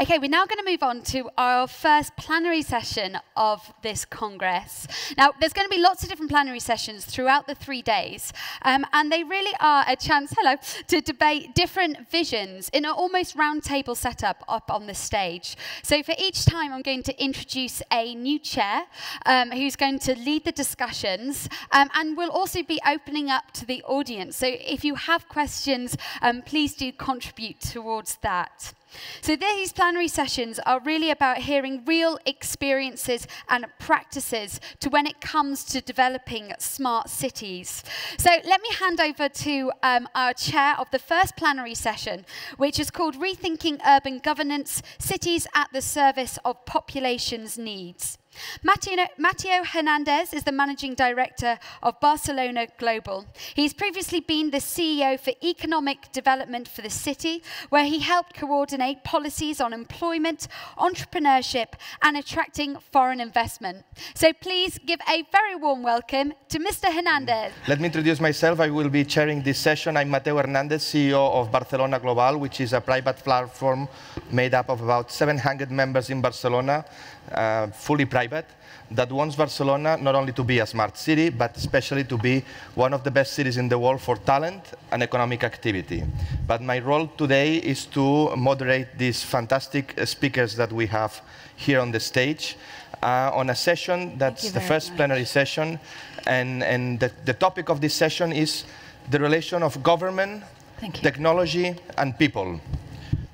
Okay, we're now going to move on to our first plenary session of this Congress. Now, there's going to be lots of different plenary sessions throughout the three days, um, and they really are a chance, hello, to debate different visions in an almost roundtable setup up on the stage. So for each time, I'm going to introduce a new chair um, who's going to lead the discussions, um, and we'll also be opening up to the audience. So if you have questions, um, please do contribute towards that. So these plenary sessions are really about hearing real experiences and practices to when it comes to developing smart cities. So let me hand over to um, our chair of the first plenary session, which is called Rethinking Urban Governance, Cities at the Service of Population's Needs. Matteo, Hernandez is the managing director of Barcelona Global. He's previously been the CEO for economic development for the city, where he helped coordinate policies on employment, entrepreneurship, and attracting foreign investment. So please give a very warm welcome to Mr. Hernandez. Let me introduce myself. I will be chairing this session. I'm Matteo Hernandez, CEO of Barcelona Global, which is a private platform made up of about 700 members in Barcelona uh, fully private, that wants Barcelona not only to be a smart city, but especially to be one of the best cities in the world for talent and economic activity. But my role today is to moderate these fantastic speakers that we have here on the stage uh, on a session that's the first much. plenary session. And, and the, the, topic of this session is the relation of government, technology, and people.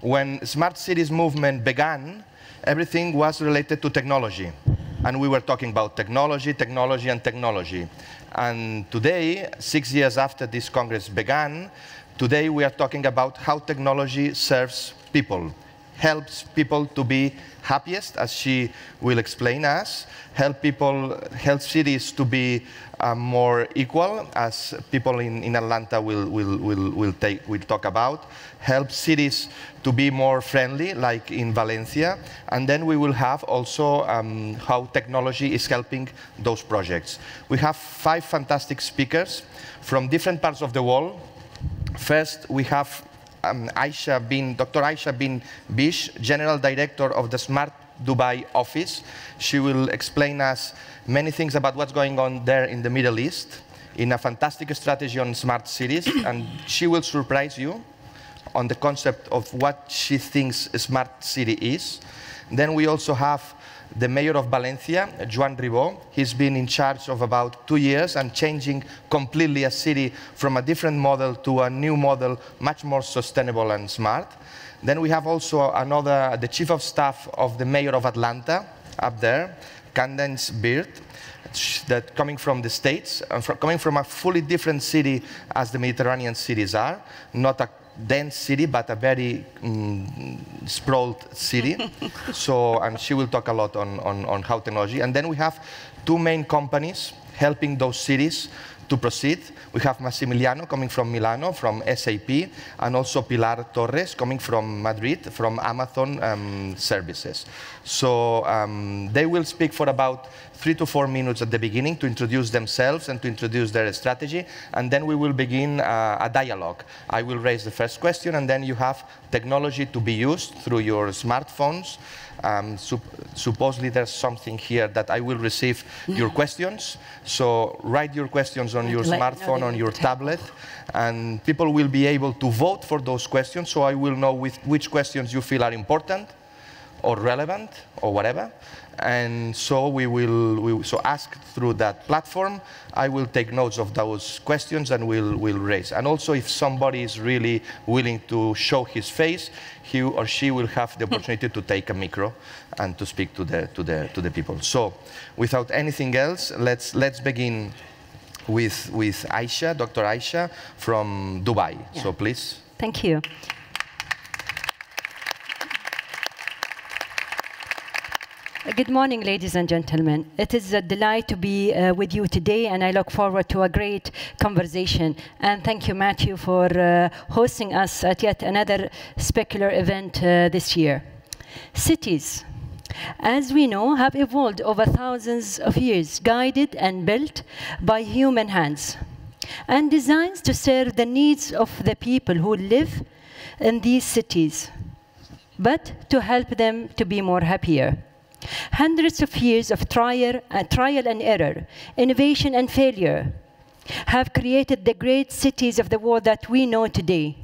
When Smart Cities movement began, everything was related to technology. And we were talking about technology, technology, and technology. And today, six years after this Congress began, today we are talking about how technology serves people, helps people to be happiest, as she will explain us, help people, help cities to be uh, more equal, as people in, in Atlanta will, will, will, will, take, will talk about, help cities to be more friendly, like in Valencia, and then we will have also um, how technology is helping those projects. We have five fantastic speakers from different parts of the world. First, we have um, Aisha bin, Dr. Aisha bin Bishr, General Director of the Smart Dubai office. She will explain us many things about what's going on there in the Middle East in a fantastic strategy on smart cities, and she will surprise you on the concept of what she thinks a smart city is. Then we also have the mayor of Valencia, Joan Ribó. He's been in charge of about two years and changing completely a city from a different model to a new model, much more sustainable and smart. Then we have also another, the chief of staff of the mayor of Atlanta up there, Candace Beard, that coming from the States, uh, from, coming from a fully different city as the Mediterranean cities are, not a dense city, but a very um, sprawled city. so, and she will talk a lot on, on, on how technology. And then we have two main companies helping those cities to proceed. We have Massimiliano coming from Milano, from SAP, and also Pilar Torres coming from Madrid, from Amazon um, Services. So um, they will speak for about three to four minutes at the beginning to introduce themselves and to introduce their strategy, and then we will begin uh, a dialogue. I will raise the first question, and then you have technology to be used through your smartphones, um, sup supposedly there's something here that I will receive your questions. So write your questions on your smartphone, on your tablet, and people will be able to vote for those questions. So I will know which questions you feel are important or relevant or whatever. And so we will, we, so ask through that platform. I will take notes of those questions and we'll, we'll raise. And also if somebody is really willing to show his face, he or she will have the hmm. opportunity to take a micro and to speak to the, to the, to the people. So without anything else, let's, let's begin with, with Aisha, Dr. Aisha from Dubai. Yeah. So please. Thank you. Good morning, ladies and gentlemen. It is a delight to be uh, with you today, and I look forward to a great conversation. And thank you, Matthew, for uh, hosting us at yet another specular event uh, this year. Cities, as we know, have evolved over thousands of years, guided and built by human hands, and designed to serve the needs of the people who live in these cities but to help them to be more happier. Hundreds of years of trial, uh, trial and error, innovation and failure have created the great cities of the world that we know today.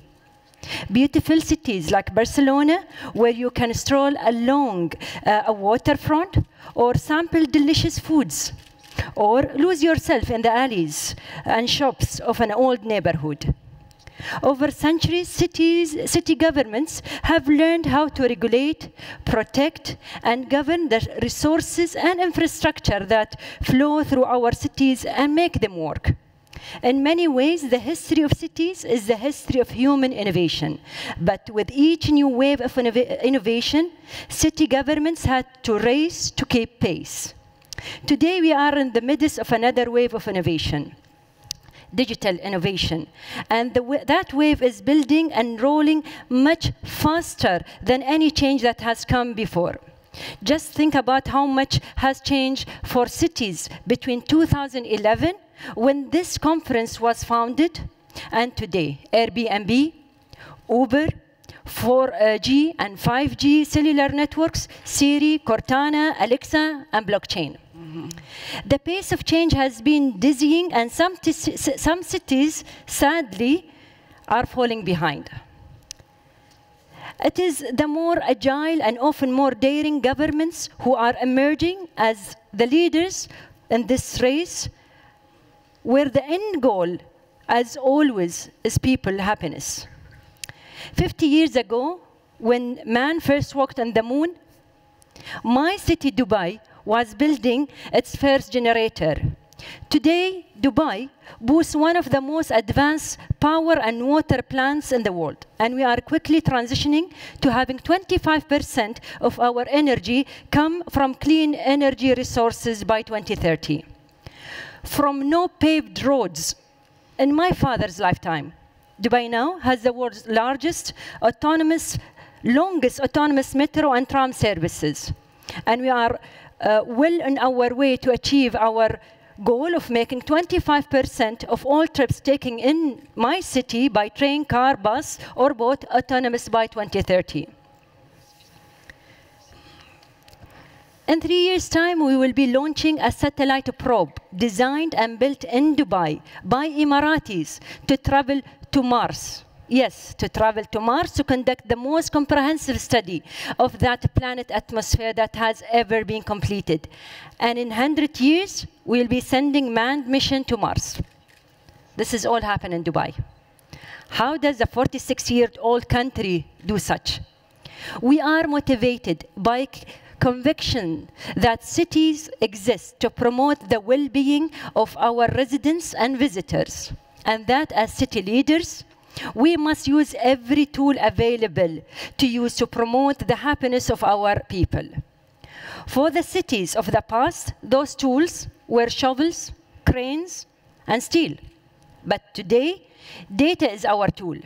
Beautiful cities like Barcelona, where you can stroll along uh, a waterfront or sample delicious foods, or lose yourself in the alleys and shops of an old neighborhood. Over centuries, cities, city governments have learned how to regulate, protect, and govern the resources and infrastructure that flow through our cities and make them work. In many ways, the history of cities is the history of human innovation. But with each new wave of innov innovation, city governments had to race to keep pace. Today, we are in the midst of another wave of innovation digital innovation. And that wave is building and rolling much faster than any change that has come before. Just think about how much has changed for cities between 2011, when this conference was founded, and today. Airbnb, Uber, 4G and 5G cellular networks, Siri, Cortana, Alexa, and blockchain. The pace of change has been dizzying, and some, some cities, sadly, are falling behind. It is the more agile and often more daring governments who are emerging as the leaders in this race, where the end goal, as always, is people happiness. 50 years ago, when man first walked on the moon, my city, Dubai, was building its first generator. Today, Dubai boasts one of the most advanced power and water plants in the world. And we are quickly transitioning to having 25% of our energy come from clean energy resources by 2030. From no paved roads in my father's lifetime, Dubai now has the world's largest autonomous, longest autonomous metro and tram services. And we are uh, well on our way to achieve our goal of making 25% of all trips taken in my city by train, car, bus, or boat autonomous by 2030. In three years' time, we will be launching a satellite probe designed and built in Dubai by Emiratis to travel to Mars yes, to travel to Mars to conduct the most comprehensive study of that planet atmosphere that has ever been completed. And in 100 years, we'll be sending manned mission to Mars. This is all happen in Dubai. How does a 46-year-old country do such? We are motivated by conviction that cities exist to promote the well-being of our residents and visitors, and that as city leaders, we must use every tool available to use to promote the happiness of our people. For the cities of the past, those tools were shovels, cranes, and steel. But today, data is our tool.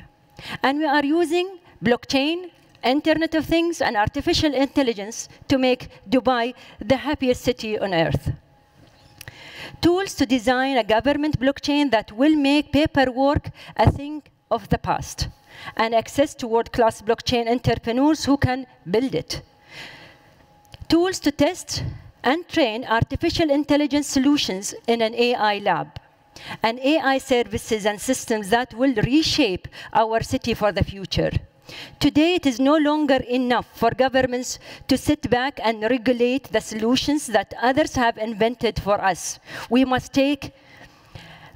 And we are using blockchain, Internet of Things, and artificial intelligence to make Dubai the happiest city on earth. Tools to design a government blockchain that will make paperwork a thing of the past and access to world-class blockchain entrepreneurs who can build it. Tools to test and train artificial intelligence solutions in an AI lab and AI services and systems that will reshape our city for the future. Today, it is no longer enough for governments to sit back and regulate the solutions that others have invented for us. We must take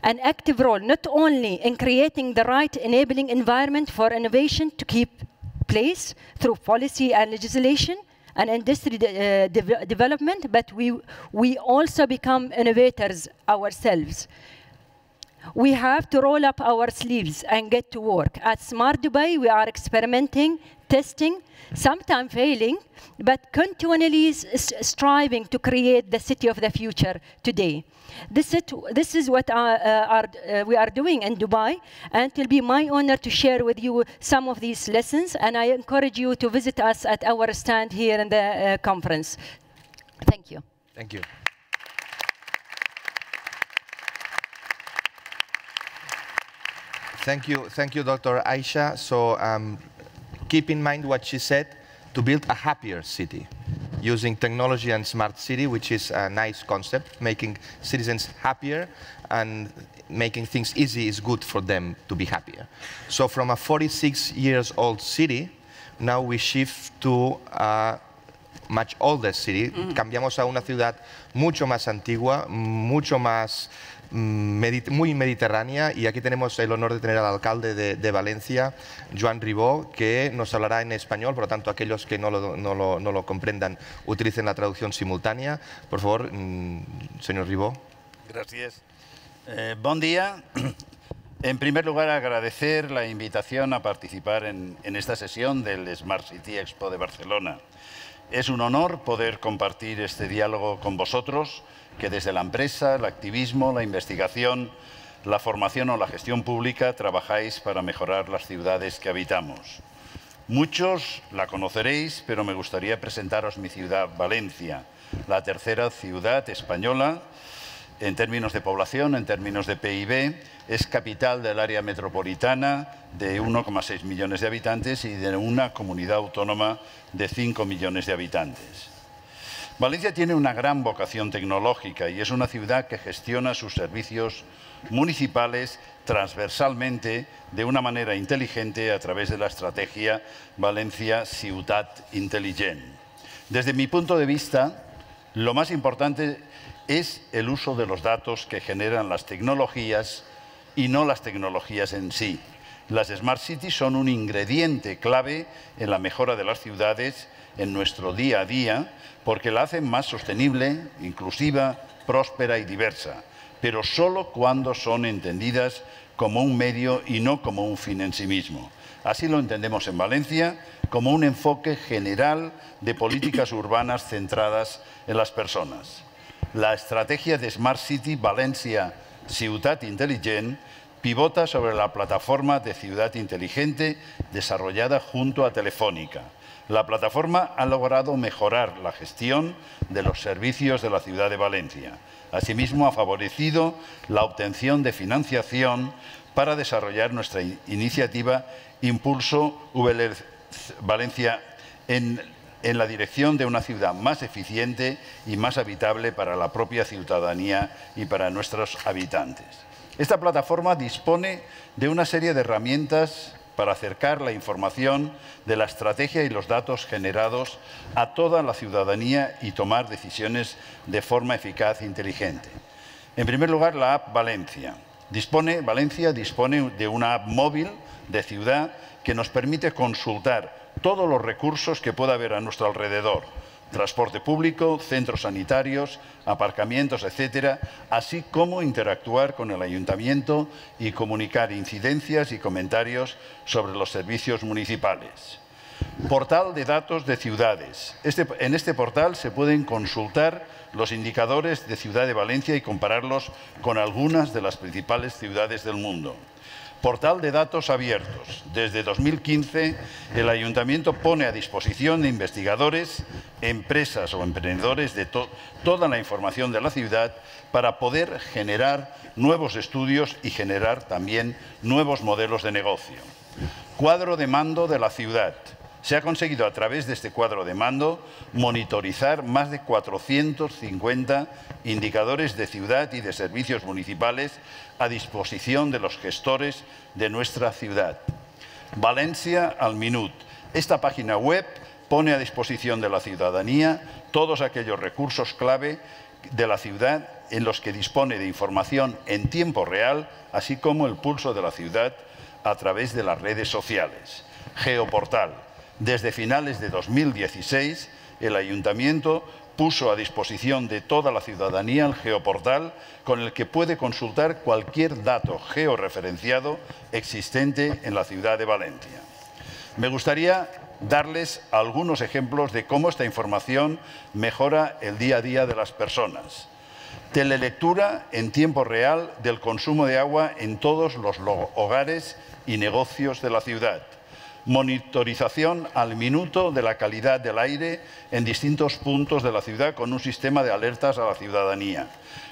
an active role not only in creating the right enabling environment for innovation to keep place through policy and legislation and industry de uh, de development, but we, we also become innovators ourselves. We have to roll up our sleeves and get to work. At Smart Dubai, we are experimenting, testing, sometimes failing, but continually striving to create the city of the future today. This is, this is what uh, our, uh, we are doing in Dubai, and it will be my honor to share with you some of these lessons, and I encourage you to visit us at our stand here in the uh, conference. Thank you. Thank you. Thank you, thank you, Dr. Aisha. So um, keep in mind what she said. to build a happier city using technology and smart city, which is a nice concept, making citizens happier and making things easy is good for them to be happier. So from a 46 years old city, now we shift to a much older city. Mm -hmm. Cambiamos a una ciudad mucho más antigua, mucho más muy mediterránea y aquí tenemos el honor de tener al alcalde de, de, Valencia, Joan Ribó, que nos hablará en español, por lo tanto aquellos que no lo, no lo, no lo comprendan utilicen la traducción simultánea. Por favor, mm, señor Ribó. Gracias. Eh, buen día. En primer lugar, agradecer la invitación a participar en, en, esta sesión del Smart City Expo de Barcelona. Es un honor poder compartir este diálogo con vosotros, que desde la empresa, el activismo, la investigación, la formación o la gestión pública trabajáis para mejorar las ciudades que habitamos. Muchos la conoceréis, pero me gustaría presentaros mi ciudad, Valencia, la tercera ciudad española en términos de población, en términos de PIB, es capital del área metropolitana de 1,6 millones de habitantes y de una comunidad autónoma de 5 millones de habitantes. Valencia tiene una gran vocación tecnológica y es una ciudad que gestiona sus servicios municipales transversalmente de una manera inteligente a través de la estrategia Valencia Ciutat Intelligent. Desde mi punto de vista, lo más importante es el uso de los datos que generan las tecnologías y no las tecnologías en sí. Las Smart Cities son un ingrediente clave en la mejora de las ciudades en nuestro día a día porque la hacen más sostenible, inclusiva, próspera y diversa, pero solo cuando son entendidas como un medio y no como un fin en sí mismo. Así lo entendemos en Valencia como un enfoque general de políticas urbanas centradas en las personas la estrategia de Smart City Valencia Ciudad Intelligent pivota sobre la plataforma de ciudad inteligente desarrollada junto a Telefónica. La plataforma ha logrado mejorar la gestión de los servicios de la ciudad de Valencia. Asimismo, ha favorecido la obtención de financiación para desarrollar nuestra iniciativa Impulso Valencia en en la dirección de una ciudad más eficiente y más habitable para la propia ciudadanía y para nuestros habitantes. Esta plataforma dispone de una serie de herramientas para acercar la información de la estrategia y los datos generados a toda la ciudadanía y tomar decisiones de forma eficaz e inteligente. En primer lugar, la app Valencia. Dispone, Valencia dispone de una app móvil de ciudad que nos permite consultar todos los recursos que pueda haber a nuestro alrededor, transporte público, centros sanitarios, aparcamientos, etcétera, así como interactuar con el ayuntamiento y comunicar incidencias y comentarios sobre los servicios municipales. Portal de datos de ciudades. Este, en este portal se pueden consultar los indicadores de Ciudad de Valencia y compararlos con algunas de las principales ciudades del mundo. Portal de datos abiertos. Desde 2015, el Ayuntamiento pone a disposición de investigadores, empresas o emprendedores de toda la información de la ciudad para poder generar nuevos estudios y generar también nuevos modelos de negocio. Cuadro de mando de la ciudad. Se ha conseguido a través de este cuadro de mando monitorizar más de 450 indicadores de ciudad y de servicios municipales a disposición de los gestores de nuestra ciudad. Valencia al Minut. Esta página web pone a disposición de la ciudadanía todos aquellos recursos clave de la ciudad en los que dispone de información en tiempo real, así como el pulso de la ciudad a través de las redes sociales. Geoportal desde finales de 2016, el Ayuntamiento puso a disposición de toda la ciudadanía el geoportal con el que puede consultar cualquier dato georreferenciado existente en la ciudad de Valencia. Me gustaría darles algunos ejemplos de cómo esta información mejora el día a día de las personas. Telelectura en tiempo real del consumo de agua en todos los hogares y negocios de la ciudad monitorización al minuto de la calidad del aire en distintos puntos de la ciudad con un sistema de alertas a la ciudadanía,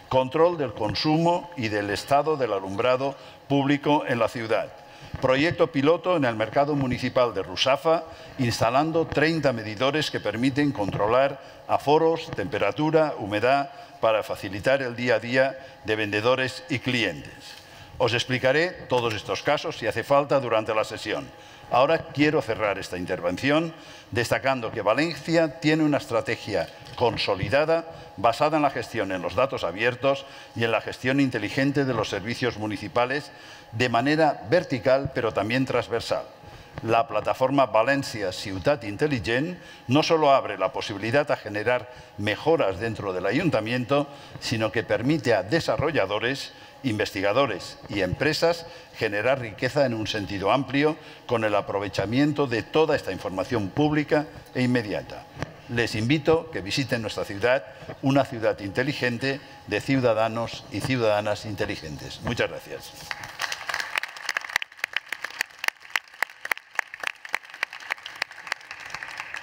control del consumo y del estado del alumbrado público en la ciudad, Proyecto piloto en el mercado municipal de Rusafa, instalando 30 medidores que permiten controlar aforos, temperatura, humedad, para facilitar el día a día de vendedores y clientes. Os explicaré todos estos casos si hace falta durante la sesión. Ahora quiero cerrar esta intervención destacando que Valencia tiene una estrategia consolidada basada en la gestión en los datos abiertos y en la gestión inteligente de los servicios municipales de manera vertical pero también transversal. La plataforma Valencia Ciutat Intelligent no solo abre la posibilidad a generar mejoras dentro del ayuntamiento, sino que permite a desarrolladores investigadores y empresas generar riqueza en un sentido amplio con el aprovechamiento de toda esta información pública e inmediata. Les invito a que visiten nuestra ciudad, una ciudad inteligente de ciudadanos y ciudadanas inteligentes. Muchas gracias.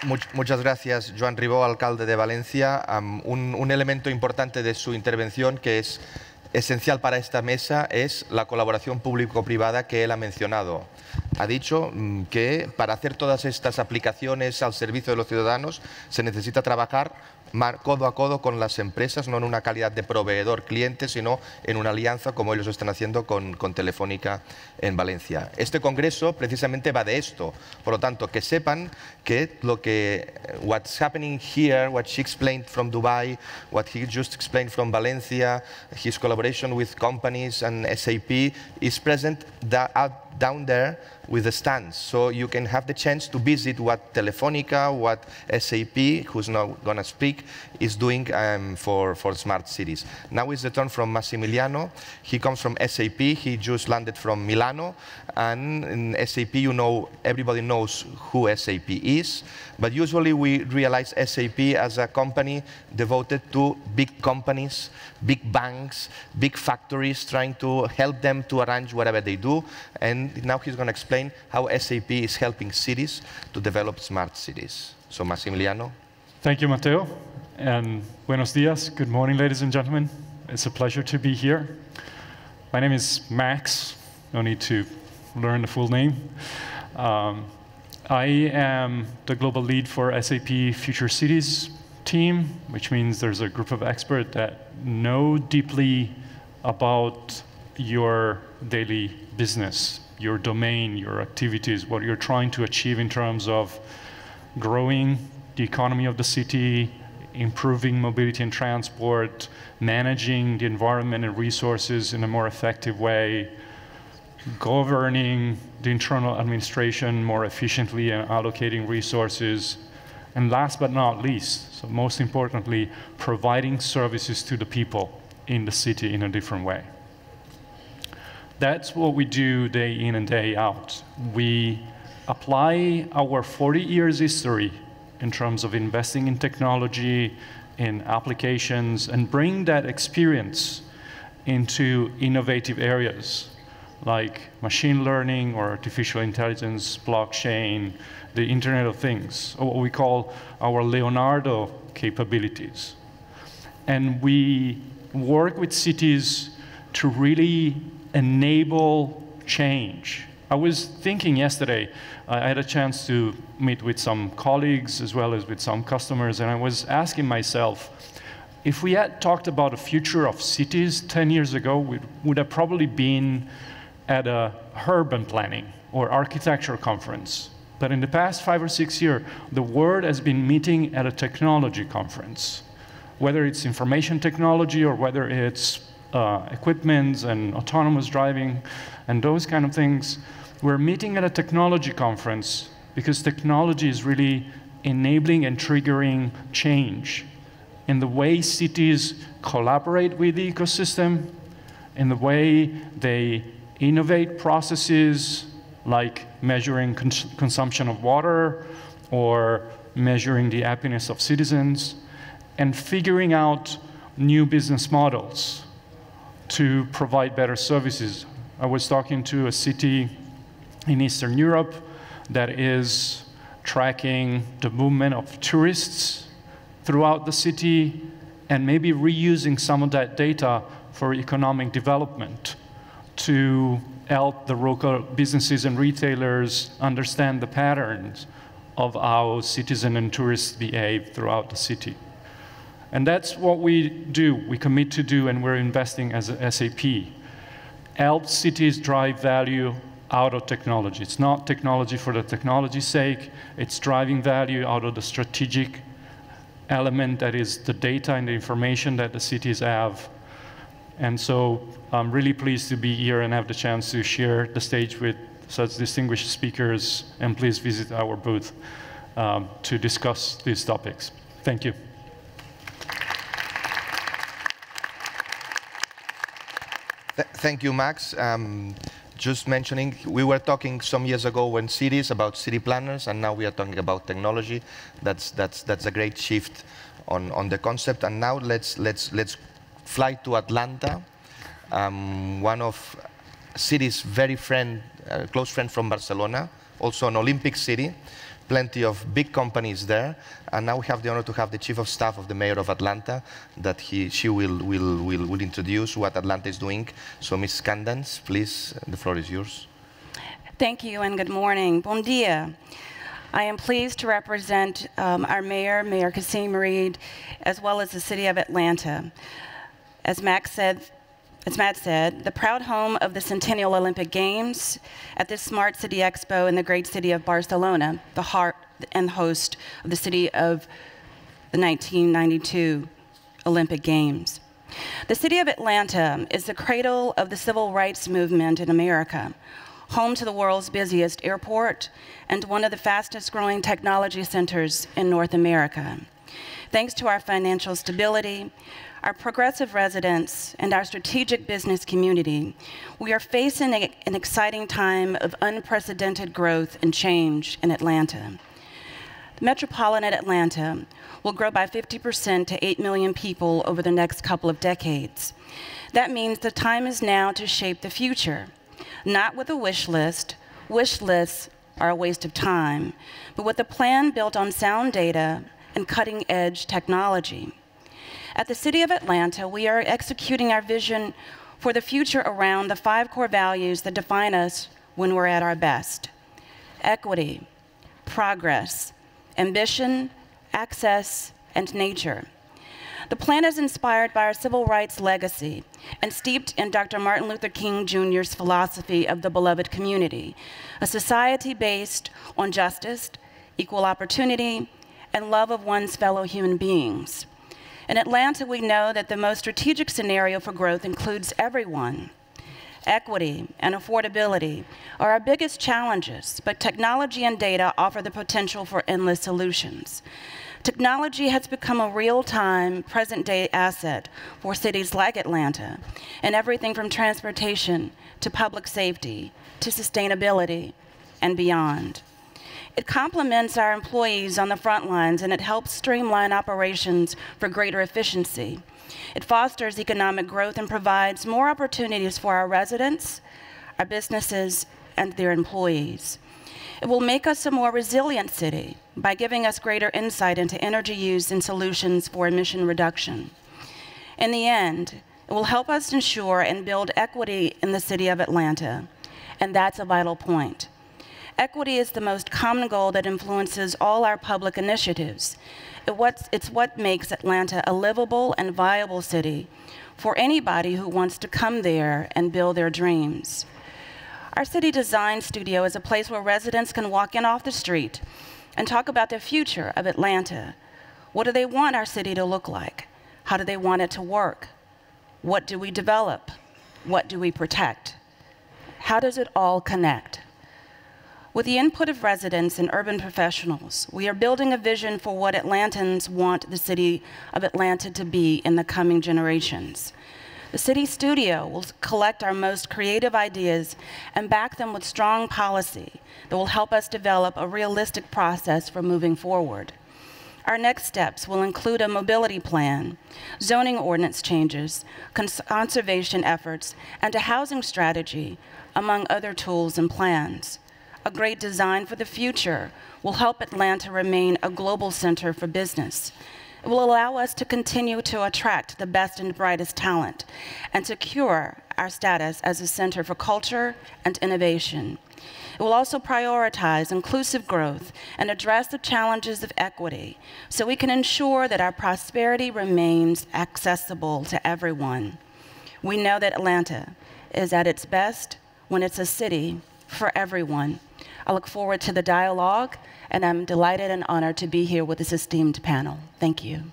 Muchas gracias, Joan Ribó, alcalde de Valencia. un, un elemento importante de su intervención, que es esencial para esta mesa es la colaboración público-privada que él ha mencionado. Ha dicho mm, que para hacer todas estas aplicaciones al servicio de los ciudadanos se necesita trabajar codo a codo con las empresas, no en una calidad de proveedor-cliente, sino en una alianza como ellos están haciendo con, con, Telefónica en Valencia. Este congreso precisamente va de esto, por lo tanto, que sepan que lo que, what's happening here, what she explained from Dubai, what he just explained from Valencia, his collaboration with companies and SAP is present down there with the stands. So you can have the chance to visit what Telefonica, what SAP, who's not going to speak, is doing um, for, for smart cities. Now is the turn from Massimiliano. He comes from SAP. He just landed from Milano. And in SAP, you know, everybody knows who SAP is. But usually we realize SAP as a company devoted to big companies, big banks, big factories, trying to help them to arrange whatever they do. And now he's going to explain how SAP is helping cities to develop smart cities. So Massimiliano. Thank you, Matteo. And buenos dias. Good morning, ladies and gentlemen. It's a pleasure to be here. My name is Max. No need to learn the full name. Um, I am the global lead for SAP Future Cities team, which means there's a group of experts that know deeply about your daily business, your domain, your activities, what you're trying to achieve in terms of growing the economy of the city, improving mobility and transport, managing the environment and resources in a more effective way, governing the internal administration more efficiently and allocating resources. And last but not least, so most importantly, providing services to the people in the city in a different way. That's what we do day in and day out. We apply our 40 years history in terms of investing in technology, in applications, and bring that experience into innovative areas like machine learning or artificial intelligence, blockchain, the Internet of Things, or what we call our Leonardo capabilities. And we work with cities to really enable change. I was thinking yesterday, I had a chance to meet with some colleagues as well as with some customers, and I was asking myself, if we had talked about a future of cities 10 years ago, we would have probably been at a urban planning or architecture conference. But in the past five or six years, the world has been meeting at a technology conference, whether it's information technology or whether it's uh, equipment and autonomous driving and those kind of things. We're meeting at a technology conference because technology is really enabling and triggering change in the way cities collaborate with the ecosystem, in the way they innovate processes like measuring cons consumption of water or measuring the happiness of citizens and figuring out new business models to provide better services. I was talking to a city in Eastern Europe that is tracking the movement of tourists throughout the city and maybe reusing some of that data for economic development to help the local businesses and retailers understand the patterns of how citizens and tourists behave throughout the city. And that's what we do, we commit to do, and we're investing as SAP. Help cities drive value out of technology. It's not technology for the technology's sake, it's driving value out of the strategic element that is the data and the information that the cities have. And so I'm really pleased to be here and have the chance to share the stage with such distinguished speakers, and please visit our booth um, to discuss these topics. Thank you. Th thank you, Max. Um, just mentioning, we were talking some years ago when cities about city planners, and now we are talking about technology. That's that's that's a great shift on on the concept. And now let's let's let's fly to Atlanta, um, one of cities very friend, uh, close friend from Barcelona, also an Olympic city plenty of big companies there. And now we have the honor to have the chief of staff of the mayor of Atlanta that he, she will, will, will, will introduce what Atlanta is doing. So Ms. Candace, please, the floor is yours. Thank you and good morning. Bon dia. I am pleased to represent um, our mayor, Mayor Kasim Reed, as well as the city of Atlanta. As Max said, as Matt said, the proud home of the Centennial Olympic Games at this Smart City Expo in the great city of Barcelona, the heart and host of the city of the 1992 Olympic Games. The city of Atlanta is the cradle of the civil rights movement in America, home to the world's busiest airport and one of the fastest growing technology centers in North America. Thanks to our financial stability, our progressive residents, and our strategic business community, we are facing a, an exciting time of unprecedented growth and change in Atlanta. The metropolitan Atlanta will grow by 50% to 8 million people over the next couple of decades. That means the time is now to shape the future, not with a wish list. Wish lists are a waste of time, but with a plan built on sound data and cutting edge technology. At the City of Atlanta, we are executing our vision for the future around the five core values that define us when we're at our best equity, progress, ambition, access, and nature. The plan is inspired by our civil rights legacy and steeped in Dr. Martin Luther King Jr.'s philosophy of the beloved community, a society based on justice, equal opportunity, and love of one's fellow human beings. In Atlanta, we know that the most strategic scenario for growth includes everyone. Equity and affordability are our biggest challenges, but technology and data offer the potential for endless solutions. Technology has become a real time, present day asset for cities like Atlanta, and everything from transportation to public safety to sustainability and beyond. It complements our employees on the front lines and it helps streamline operations for greater efficiency. It fosters economic growth and provides more opportunities for our residents, our businesses, and their employees. It will make us a more resilient city by giving us greater insight into energy use and solutions for emission reduction. In the end, it will help us ensure and build equity in the city of Atlanta, and that's a vital point. Equity is the most common goal that influences all our public initiatives. It's what makes Atlanta a livable and viable city for anybody who wants to come there and build their dreams. Our city design studio is a place where residents can walk in off the street and talk about the future of Atlanta. What do they want our city to look like? How do they want it to work? What do we develop? What do we protect? How does it all connect? With the input of residents and urban professionals, we are building a vision for what Atlantans want the city of Atlanta to be in the coming generations. The City Studio will collect our most creative ideas and back them with strong policy that will help us develop a realistic process for moving forward. Our next steps will include a mobility plan, zoning ordinance changes, conservation efforts, and a housing strategy, among other tools and plans a great design for the future will help Atlanta remain a global center for business. It will allow us to continue to attract the best and brightest talent and secure our status as a center for culture and innovation. It will also prioritize inclusive growth and address the challenges of equity so we can ensure that our prosperity remains accessible to everyone. We know that Atlanta is at its best when it's a city for everyone. I look forward to the dialogue, and I'm delighted and honored to be here with this esteemed panel. Thank you.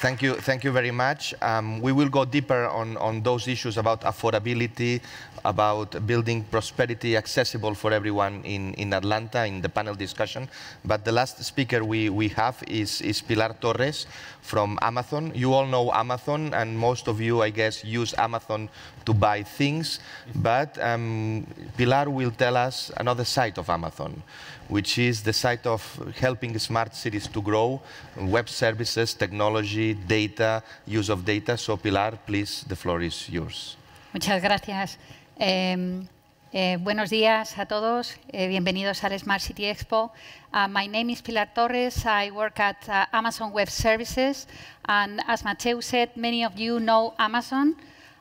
Thank you, thank you very much. Um, we will go deeper on, on those issues about affordability, about building prosperity accessible for everyone in, in Atlanta in the panel discussion. But the last speaker we, we have is, is Pilar Torres from Amazon. You all know Amazon, and most of you, I guess, use Amazon to buy things. But um, Pilar will tell us another side of Amazon which is the site of helping smart cities to grow, web services, technology, data, use of data. So Pilar, please, the floor is yours. Muchas gracias. Eh, eh, buenos días a todos. Eh, bienvenidos al Smart City Expo. Uh, my name is Pilar Torres. I work at uh, Amazon Web Services. And as Mateo said, many of you know Amazon.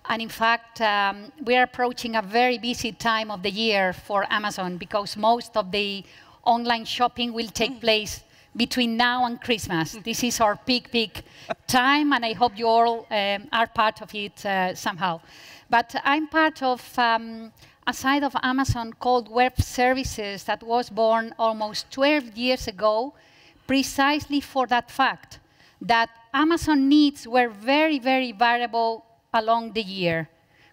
And in fact, um, we are approaching a very busy time of the year for Amazon because most of the online shopping will take place between now and Christmas. This is our peak, peak time, and I hope you all um, are part of it uh, somehow. But I'm part of um, a side of Amazon called Web Services that was born almost 12 years ago, precisely for that fact that Amazon needs were very, very variable along the year.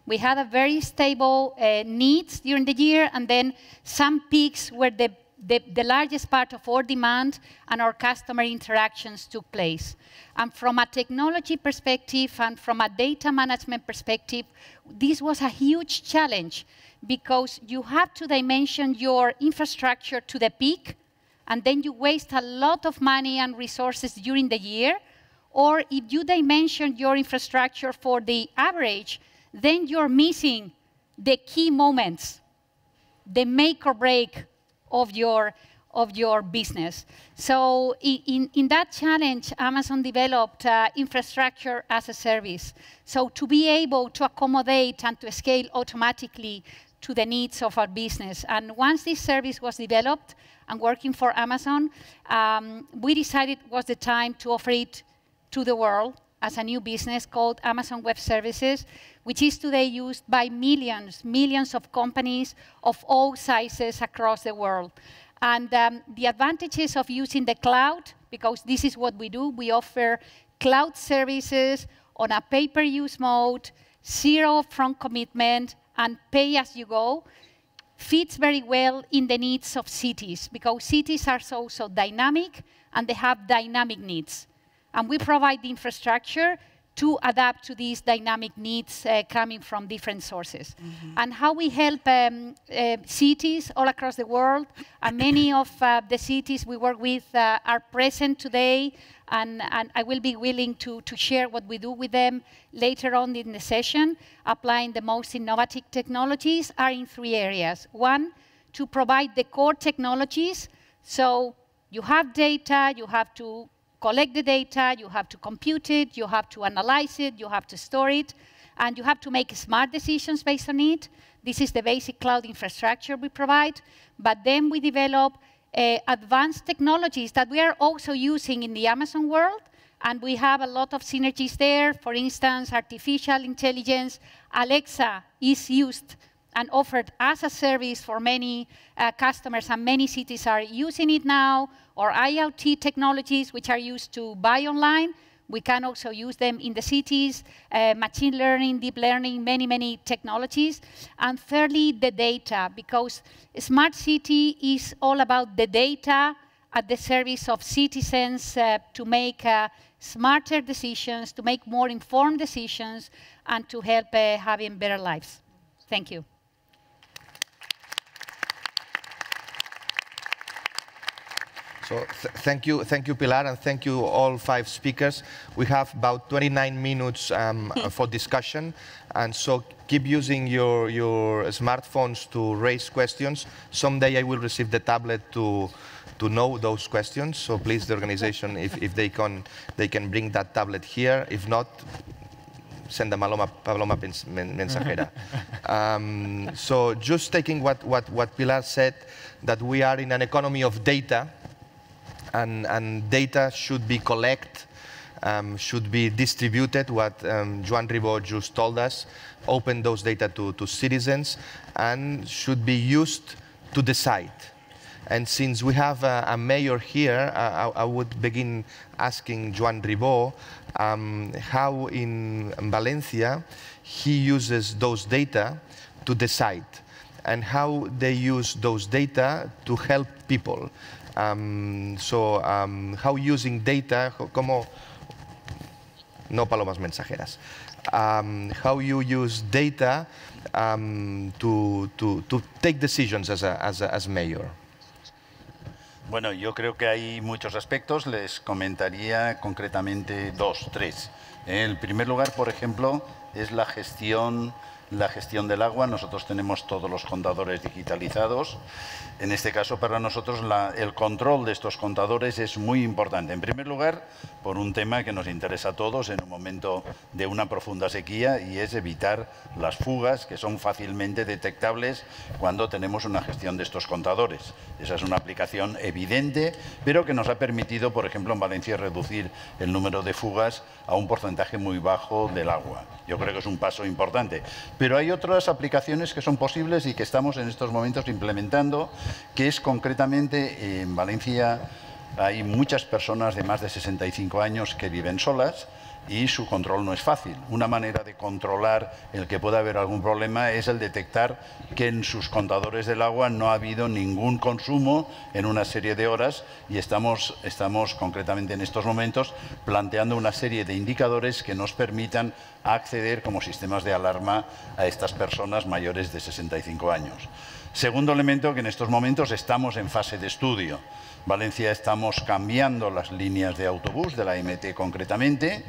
We had a very stable uh, needs during the year, and then some peaks where the the, the, largest part of our demand and our customer interactions took place. And from a technology perspective and from a data management perspective, this was a huge challenge because you have to dimension your infrastructure to the peak, and then you waste a lot of money and resources during the year. Or if you dimension your infrastructure for the average, then you're missing the key moments, the make or break of your of your business. So in, in that challenge, Amazon developed uh, infrastructure as a service. So to be able to accommodate and to scale automatically to the needs of our business. And once this service was developed and working for Amazon, um, we decided it was the time to offer it to the world as a new business called Amazon Web Services, which is today used by millions, millions of companies of all sizes across the world. And um, the advantages of using the cloud, because this is what we do, we offer cloud services on a pay-per-use mode, zero upfront commitment, and pay as you go, fits very well in the needs of cities, because cities are so, so dynamic, and they have dynamic needs. And we provide the infrastructure to adapt to these dynamic needs uh, coming from different sources. Mm -hmm. And how we help um, uh, cities all across the world, and many of uh, the cities we work with uh, are present today, and, and, I will be willing to, to share what we do with them later on in the session, applying the most innovative technologies are in three areas. One, to provide the core technologies, so you have data, you have to collect the data, you have to compute it, you have to analyze it, you have to store it, and you have to make smart decisions based on it. This is the basic cloud infrastructure we provide. But then we develop uh, advanced technologies that we are also using in the Amazon world, and we have a lot of synergies there. For instance, artificial intelligence. Alexa is used and offered as a service for many uh, customers, and many cities are using it now, or IoT technologies, which are used to buy online. We can also use them in the cities, uh, machine learning, deep learning, many, many technologies. And thirdly, the data, because smart city is all about the data at the service of citizens uh, to make uh, smarter decisions, to make more informed decisions, and to help uh, having better lives. Thank you. So th thank you, thank you, Pilar, and thank you all five speakers. We have about 29 minutes um, for discussion, and so keep using your, your smartphones to raise questions. Someday I will receive the tablet to to know those questions. So please, the organization, if, if they can, they can bring that tablet here. If not, send a Paloma, Paloma mensajera. um, so just taking what, what, what Pilar said, that we are in an economy of data, and, and data should be collected, um, should be distributed, what um, Joan Ribó just told us, open those data to, to citizens, and should be used to decide. And since we have a, a mayor here, I, I, would begin asking Joan Ribó um, how in Valencia he uses those data to decide and how they use those data to help people. Um, so, um, how using data, como, no palomas mensajeras, um, how you use data um, to, to, to take decisions as, a, as, a, as mayor. Bueno, yo creo que hay muchos aspectos. Les comentaría concretamente dos, tres. En primer lugar, por ejemplo, es la gestión la gestión del agua. Nosotros tenemos todos los contadores digitalizados. En este caso, para nosotros, el control de estos contadores es muy importante. En primer lugar, por un tema que nos interesa a todos en un momento de una profunda sequía y es evitar las fugas que son fácilmente detectables cuando tenemos una gestión de estos contadores. Esa es una aplicación evidente, pero que nos ha permitido, por ejemplo, en Valencia reducir el número de fugas a un porcentaje muy bajo del agua. Yo creo que es un paso importante. Pero hay otras aplicaciones que son posibles y que estamos en estos momentos implementando, que es concretamente en Valencia hay muchas personas de más de 65 años que viven solas y su control no es fácil. Una manera de controlar el que pueda haber algún problema es el detectar que en sus contadores del agua no ha habido ningún consumo en una serie de horas y estamos, estamos concretamente en estos momentos planteando una serie de indicadores que nos permitan acceder como sistemas de alarma a estas personas mayores de 65 años. Segundo elemento que en estos momentos estamos en fase de estudio. Valencia estamos cambiando las líneas de autobús, de la MT concretamente,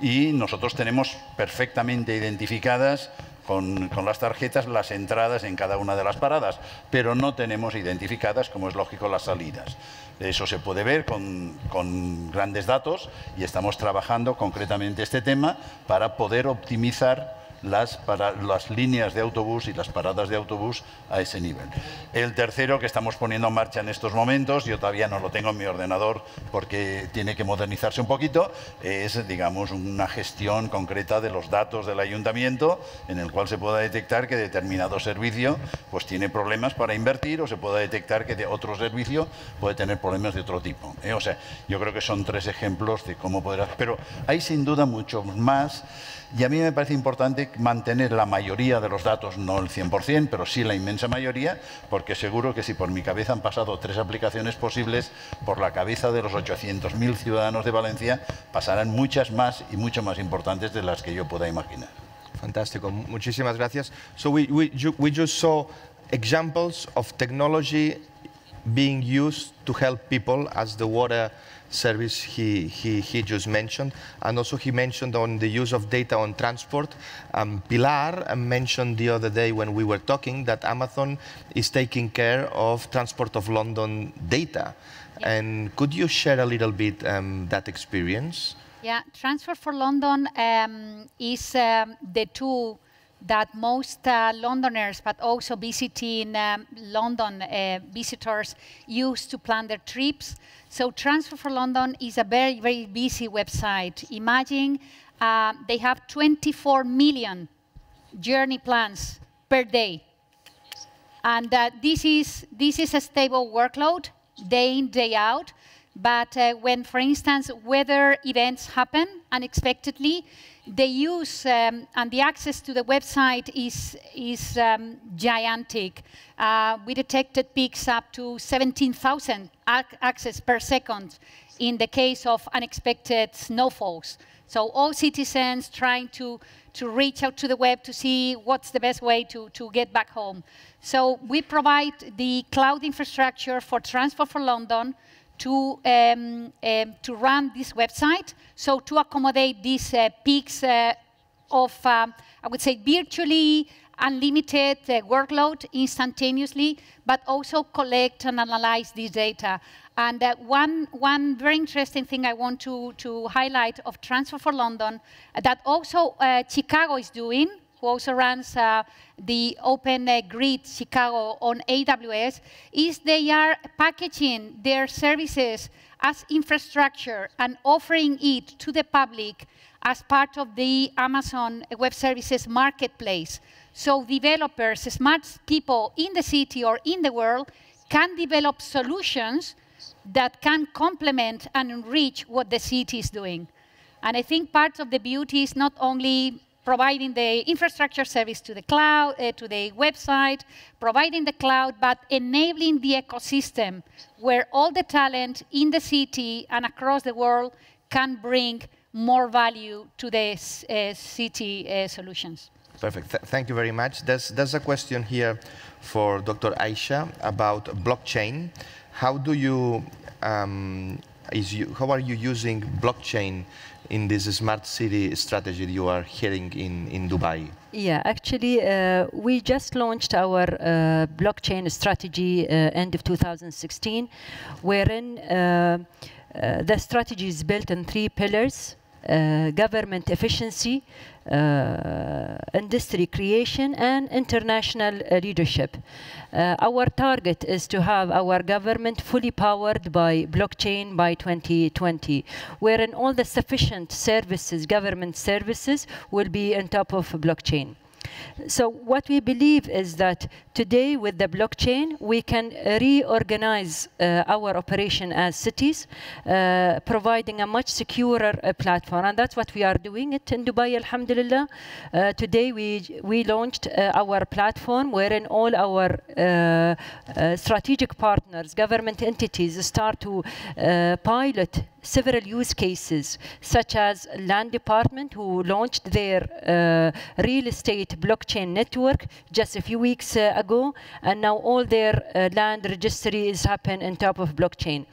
y nosotros tenemos perfectamente identificadas con, las tarjetas las entradas en cada una de las paradas, pero no tenemos identificadas, como es lógico, las salidas. Eso se puede ver con, con grandes datos y estamos trabajando concretamente este tema para poder optimizar las, para, las líneas de autobús y las paradas de autobús a ese nivel. El tercero que estamos poniendo en marcha en estos momentos, yo todavía no lo tengo en mi ordenador porque tiene que modernizarse un poquito, es digamos una gestión concreta de los datos del ayuntamiento en el cual se pueda detectar que determinado servicio pues tiene problemas para invertir o se pueda detectar que otro servicio puede tener problemas de otro tipo. ¿eh? O sea, yo creo que son tres ejemplos de cómo poder... Pero hay sin duda muchos más y a mí me parece importante mantener la mayoría de los datos, no el 100%, pero sí la inmensa mayoría, porque seguro que si por mi cabeza han pasado tres aplicaciones posibles, por la cabeza de los 800.000 ciudadanos de Valencia pasarán muchas más y mucho más importantes de las que yo pueda imaginar. Fantástico, muchísimas gracias. So we, we, we just saw examples of technology being used to help people as the water service he, he, he just mentioned. And also he mentioned on the use of data on transport. Um, Pilar mentioned the other day when we were talking that Amazon is taking care of Transport of London data. Yeah. And could you share a little bit um, that experience? Yeah, Transport for London um, is um, the tool that most uh, Londoners, but also visiting um, London uh, visitors, use to plan their trips. So Transfer for London is a very, very busy website. Imagine uh, they have 24 million journey plans per day. And uh, this, is, this is a stable workload, day in, day out. But uh, when, for instance, weather events happen unexpectedly, the use um, and the access to the website is, is um, gigantic. Uh, we detected peaks up to 17,000 ac access per second in the case of unexpected snowfalls. So all citizens trying to, to reach out to the web to see what's the best way to, to get back home. So we provide the cloud infrastructure for Transport for London to, um, um, to run this website, so to accommodate these uh, peaks uh, of, um, I would say, virtually unlimited uh, workload instantaneously, but also collect and analyze this data. And uh, one, one very interesting thing I want to, to highlight of Transfer for London uh, that also uh, Chicago is doing, who also runs uh, the Open uh, Grid Chicago on AWS, is they are packaging their services as infrastructure and offering it to the public as part of the Amazon Web Services marketplace. So developers, smart people in the city or in the world can develop solutions that can complement and enrich what the city is doing. And I think part of the beauty is not only providing the infrastructure service to the cloud, uh, to the website, providing the cloud, but enabling the ecosystem where all the talent in the city and across the world can bring more value to the uh, city uh, solutions. Perfect. Th thank you very much. There's, there's a question here for Dr. Aisha about blockchain. How do you, um, is you, how are you using blockchain in this smart city strategy you are hearing in, in Dubai? Yeah, actually, uh, we just launched our uh, blockchain strategy uh, end of 2016, wherein uh, uh, the strategy is built on three pillars. Uh, government efficiency, uh, industry creation, and international uh, leadership. Our target is to have our government fully powered by blockchain by 2020, wherein all the sufficient services, government services, will be on top of blockchain. So what we believe is that today with the blockchain, we can reorganize uh, our operation as cities, uh, providing a much securer uh, platform. And that's what we are doing it in Dubai, alhamdulillah. Uh, today we, we launched uh, our platform wherein all our uh, strategic partners, government entities start to pilot several use cases, such as Land Department, who launched their uh, real estate blockchain network just a few weeks uh, ago, and now all their uh, land registry is happen on top of blockchain.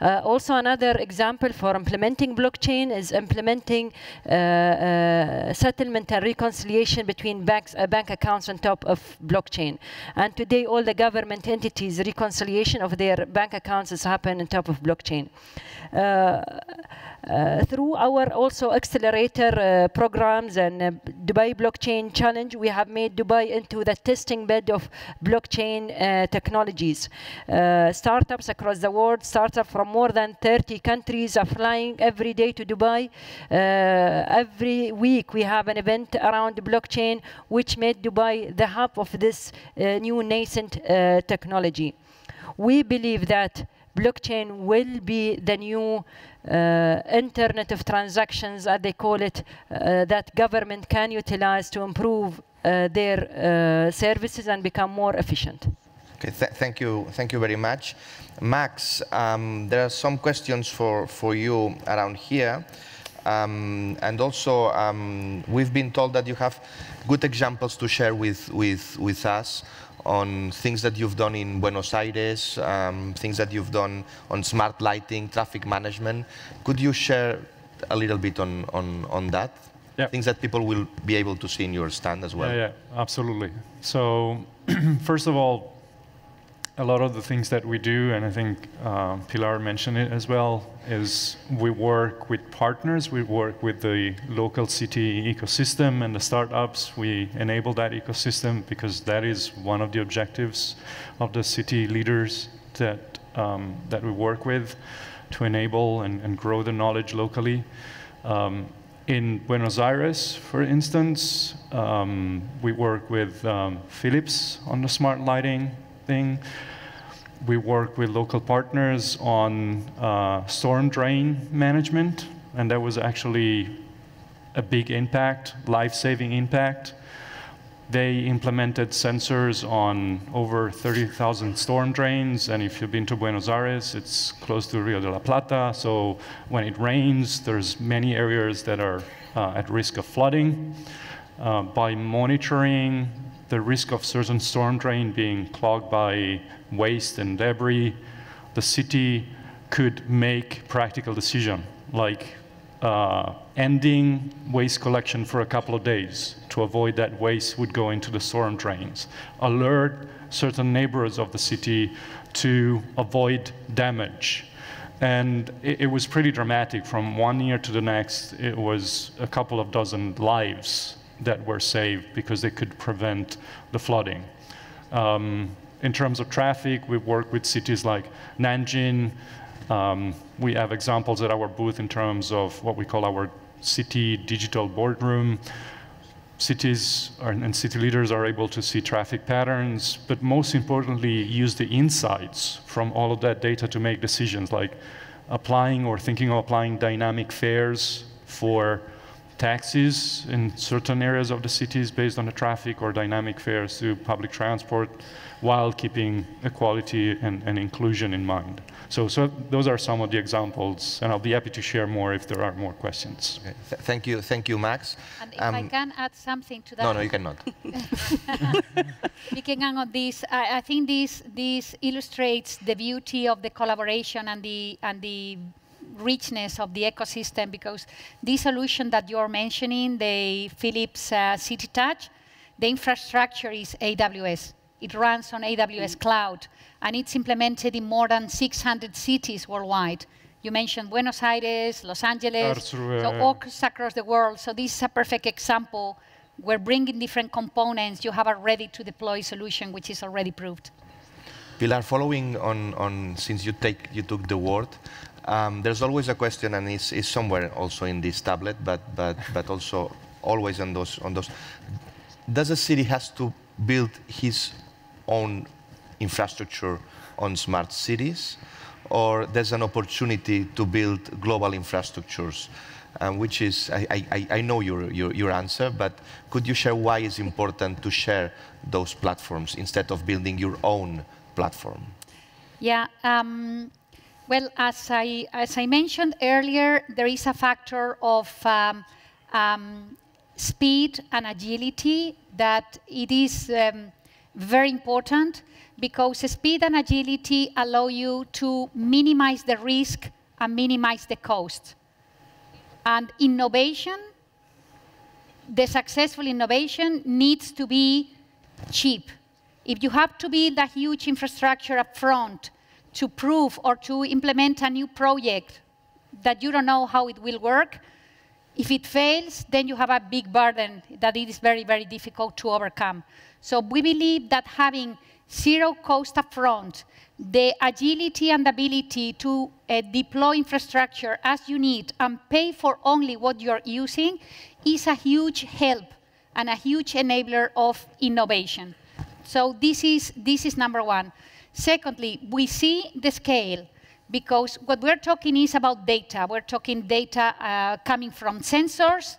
Uh, also, another example for implementing blockchain is implementing uh, uh, settlement and reconciliation between banks, bank accounts on top of blockchain. And today, all the government entities reconciliation of their bank accounts is happen on top of blockchain. Uh, uh, through our also accelerator uh, programs and uh, Dubai Blockchain Challenge, we have made Dubai into the testing bed of blockchain uh, technologies. Uh, startups across the world, startups from more than 30 countries are flying every day to Dubai. every week we have an event around blockchain, which made Dubai the hub of this new nascent technology. We believe that blockchain will be the new uh, internet of transactions, as they call it, uh, that government can utilize to improve uh, their uh, services and become more efficient. Okay, th thank you, thank you very much. Max, um, there are some questions for, for you around here. Um, and also, um, we've been told that you have good examples to share with, with, with us on things that you've done in Buenos Aires, um, things that you've done on smart lighting, traffic management. Could you share a little bit on, on, on that? Yeah. Things that people will be able to see in your stand as well. Yeah, yeah, absolutely. So, first of all, a lot of the things that we do, and I think uh, Pilar mentioned it as well, is we work with partners, we work with the local city ecosystem and the startups. We enable that ecosystem because that is one of the objectives of the city leaders that, um, that we work with to enable and, and grow the knowledge locally. Um, in Buenos Aires, for instance, um, we work with um, Philips on the smart lighting thing. We work with local partners on uh, storm drain management, and that was actually a big impact, life-saving impact. They implemented sensors on over 30,000 storm drains, and if you've been to Buenos Aires, it's close to Rio de la Plata, so when it rains, there's many areas that are uh, at risk of flooding. Uh, by monitoring the risk of certain storm drain being clogged by waste and debris. The city could make practical decision, like uh, ending waste collection for a couple of days to avoid that waste would go into the storm drains, alert certain neighbors of the city to avoid damage. And it, it, was pretty dramatic. From one year to the next, it was a couple of dozen lives that were saved because they could prevent the flooding. Um, in terms of traffic, we work with cities like Nanjing, um, we have examples at our booth in terms of what we call our city digital boardroom. Cities are, and city leaders are able to see traffic patterns, but most importantly, use the insights from all of that data to make decisions like applying or thinking of applying dynamic fares for taxis in certain areas of the cities based on the traffic or dynamic fares to public transport while keeping equality and, and inclusion in mind. So, so those are some of the examples, and I'll be happy to share more if there are more questions. Okay. Th thank you, thank you, Max. And if um, I can add something to that. No, no, you cannot. Speaking on this, I, I, think this this illustrates the beauty of the collaboration and the and the richness of the ecosystem because this solution that you're mentioning, the Philips uh, City Touch, the infrastructure is AWS. It runs on AWS Cloud, and it's implemented in more than 600 cities worldwide. You mentioned Buenos Aires, Los Angeles, so all across the world. So this is a perfect example. We're bringing different components. You have a ready-to-deploy solution, which is already proved. Pilar, following on, on since you, take, you took the word, um, there's always a question, and it's, it's, somewhere also in this tablet, but, but, but also always on those, on those. Does a city has to build his own infrastructure on smart cities, or there's an opportunity to build global infrastructures, um, which is, I, I, I know your, your, your, answer, but could you share why it's important to share those platforms instead of building your own platform? Yeah, um, well, as I, as I mentioned earlier, there is a factor of um, um speed and agility that it is um, very important because speed and agility allow you to minimize the risk and minimize the cost. And innovation, the successful innovation needs to be cheap. If you have to build a huge infrastructure up front to prove or to implement a new project that you don't know how it will work, if it fails, then you have a big burden that it is very, very difficult to overcome. So we believe that having zero cost upfront, the agility and ability to uh, deploy infrastructure as you need and pay for only what you're using is a huge help and a huge enabler of innovation. So this is, this is number one. Secondly, we see the scale because what we're talking is about data. We're talking data uh, coming from sensors,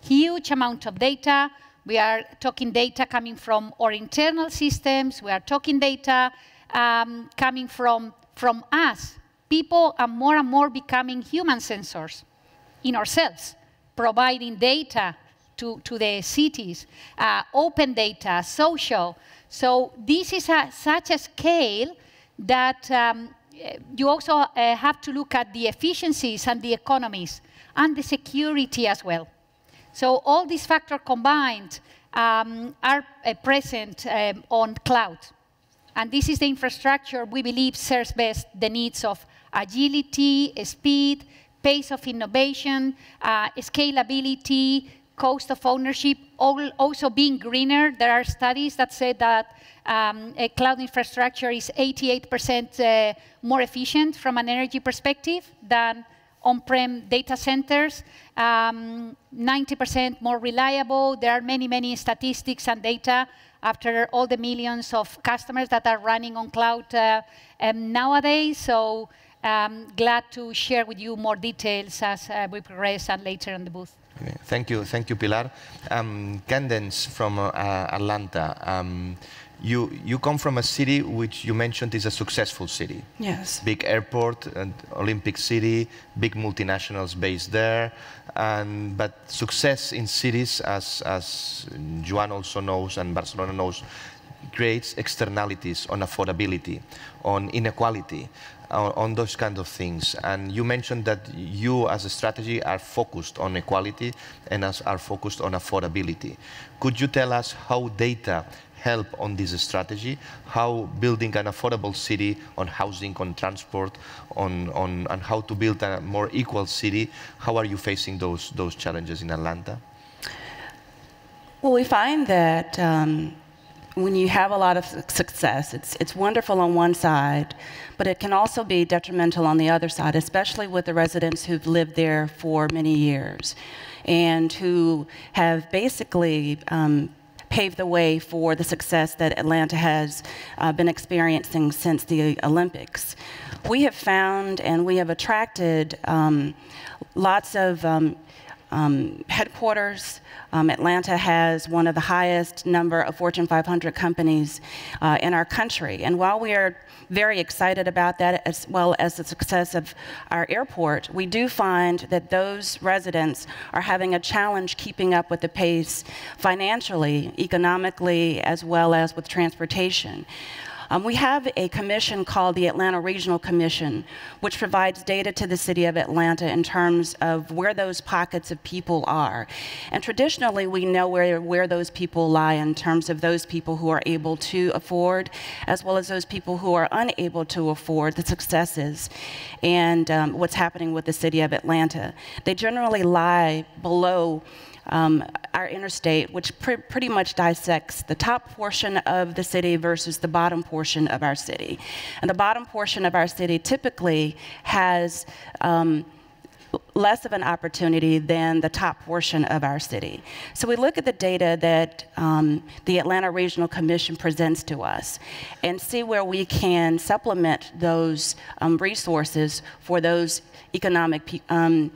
huge amount of data, we are talking data coming from our internal systems. We are talking data um, coming from, from us. People are more and more becoming human sensors in ourselves, providing data to, to the cities, uh, open data, social. So this is a, such a scale that um, you also uh, have to look at the efficiencies and the economies and the security as well. So all these factors combined um, are uh, present um, on cloud. And this is the infrastructure we believe serves best the needs of agility, speed, pace of innovation, uh, scalability, cost of ownership, also being greener. There are studies that say that um, a cloud infrastructure is 88% uh, more efficient from an energy perspective than on-prem data centers, 90% um, more reliable. There are many, many statistics and data after all the millions of customers that are running on cloud uh, um, nowadays. So um, glad to share with you more details as uh, we progress and later in the booth. Thank you, thank you, Pilar. Um, Candace from uh, Atlanta. Um, you, you come from a city which you mentioned is a successful city. Yes. Big airport, and Olympic city, big multinationals based there. And, but success in cities, as, as Joan also knows and Barcelona knows, creates externalities on affordability, on inequality, on, on, those kind of things. And you mentioned that you, as a strategy, are focused on equality and as are focused on affordability. Could you tell us how data help on this strategy, how building an affordable city on housing, on transport, on, on, and how to build a more equal city, how are you facing those, those challenges in Atlanta? Well, we find that um, when you have a lot of success, it's, it's wonderful on one side, but it can also be detrimental on the other side, especially with the residents who've lived there for many years and who have basically um, paved the way for the success that Atlanta has uh, been experiencing since the Olympics. We have found and we have attracted um, lots of um, um, headquarters. Um, Atlanta has one of the highest number of Fortune 500 companies uh, in our country. And while we are very excited about that, as well as the success of our airport, we do find that those residents are having a challenge keeping up with the pace financially, economically, as well as with transportation. Um, we have a commission called the Atlanta Regional Commission, which provides data to the city of Atlanta in terms of where those pockets of people are. And traditionally, we know where, where those people lie in terms of those people who are able to afford, as well as those people who are unable to afford the successes and um, what's happening with the city of Atlanta. They generally lie below um, our interstate, which pr pretty much dissects the top portion of the city versus the bottom portion of our city. And the bottom portion of our city typically has um, less of an opportunity than the top portion of our city. So we look at the data that um, the Atlanta Regional Commission presents to us and see where we can supplement those um, resources for those economic um,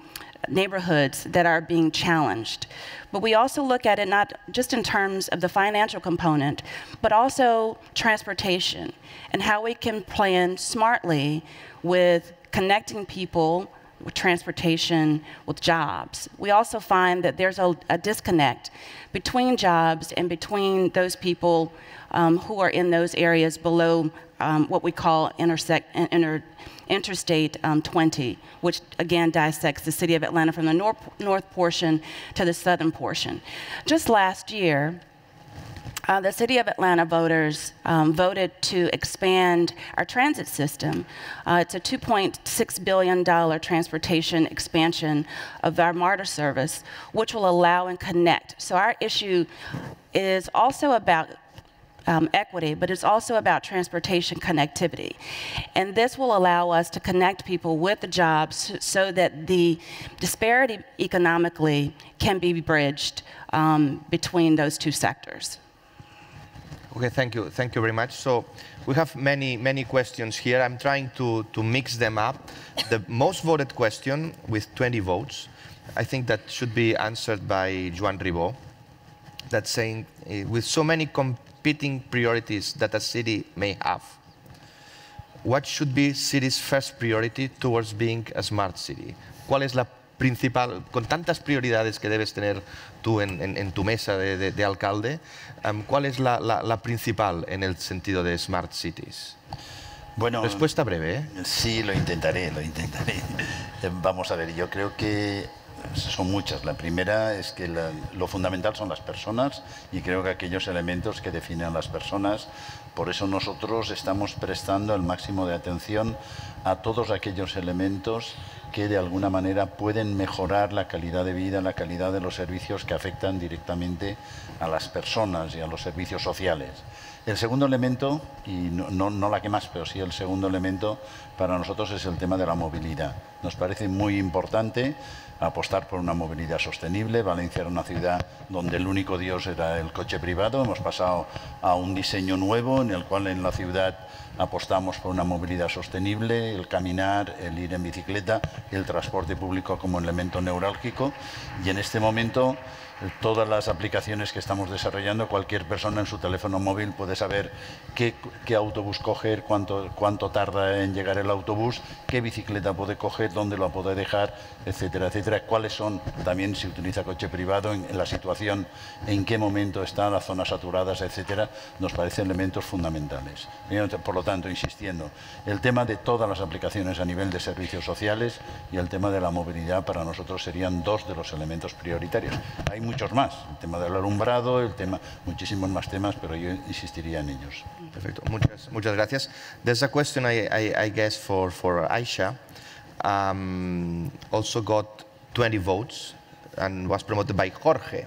neighborhoods that are being challenged. But we also look at it not just in terms of the financial component, but also transportation and how we can plan smartly with connecting people with transportation, with jobs. We also find that there's a, a disconnect between jobs and between those people um, who are in those areas below um, what we call intersect, inter, Interstate um, 20, which again dissects the city of Atlanta from the north, north portion to the southern portion. Just last year, uh, the City of Atlanta voters um, voted to expand our transit system. Uh, it's a $2.6 billion transportation expansion of our MARTA service, which will allow and connect. So our issue is also about um, equity, but it's also about transportation connectivity. And this will allow us to connect people with the jobs so that the disparity economically can be bridged um, between those two sectors. Okay, thank you. Thank you very much. So we have many, many questions here. I'm trying to, to mix them up. The most voted question with 20 votes, I think that should be answered by Joan Ribó. That's saying, uh, with so many competing priorities that a city may have. What should be city's first priority towards being a smart city? ¿Cuál es la principal, con tantas prioridades que debes tener tú en, en, en tu mesa de, de, de alcalde, um, ¿cuál es la, la, la, principal en el sentido de smart cities? Bueno, respuesta breve. ¿eh? Sí, lo intentaré, lo intentaré. Vamos a ver, yo creo que son muchas. La primera es que la, lo fundamental son las personas y creo que aquellos elementos que definen a las personas, por eso nosotros estamos prestando el máximo de atención a todos aquellos elementos que de alguna manera pueden mejorar la calidad de vida, la calidad de los servicios que afectan directamente a las personas y a los servicios sociales. El segundo elemento, y no, no, no, la que más, pero sí el segundo elemento para nosotros es el tema de la movilidad. Nos parece muy importante apostar por una movilidad sostenible. Valencia era una ciudad donde el único dios era el coche privado. Hemos pasado a un diseño nuevo en el cual en la ciudad apostamos por una movilidad sostenible, el caminar, el ir en bicicleta, el transporte público como elemento neurálgico. Y en este momento todas las aplicaciones que estamos desarrollando, cualquier persona en su teléfono móvil puede saber qué, autobús coger, cuánto, cuánto tarda en llegar el autobús, qué bicicleta puede coger, dónde lo puede dejar, etcétera, etcétera. cuáles son, también si utiliza coche privado, en, la situación, en qué momento están las zonas saturadas, etcétera, nos parecen elementos fundamentales. Por lo tanto, insistiendo, el tema de todas las aplicaciones a nivel de servicios sociales y el tema de la movilidad para nosotros serían dos de los elementos prioritarios. Hay muchos más, el tema del alumbrado, el tema, muchísimos más temas, pero yo insistiría en ellos. Perfecto, muchas, muchas gracias. There's a question, I, I, I guess, for, for Aisha. Um, also got 20 votes and was promoted by Jorge.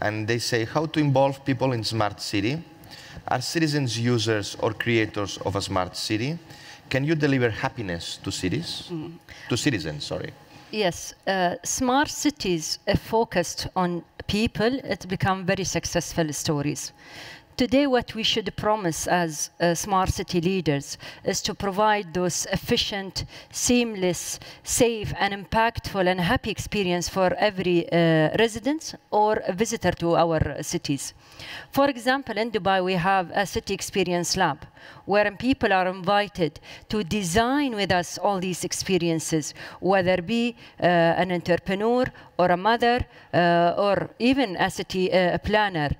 And they say how to involve people in smart city. Are citizens users or creators of a smart city? Can you deliver happiness to cities? Mm. To citizens, sorry. Yes, uh, smart cities are focused on people. It's become very successful stories. Today, what we should promise as uh, smart city leaders is to provide those efficient, seamless, safe, and impactful and happy experience for every uh, resident or visitor to our cities. For example, in Dubai, we have a city experience lab where people are invited to design with us all these experiences, whether it be uh, an entrepreneur or a mother uh, or even a city uh, planner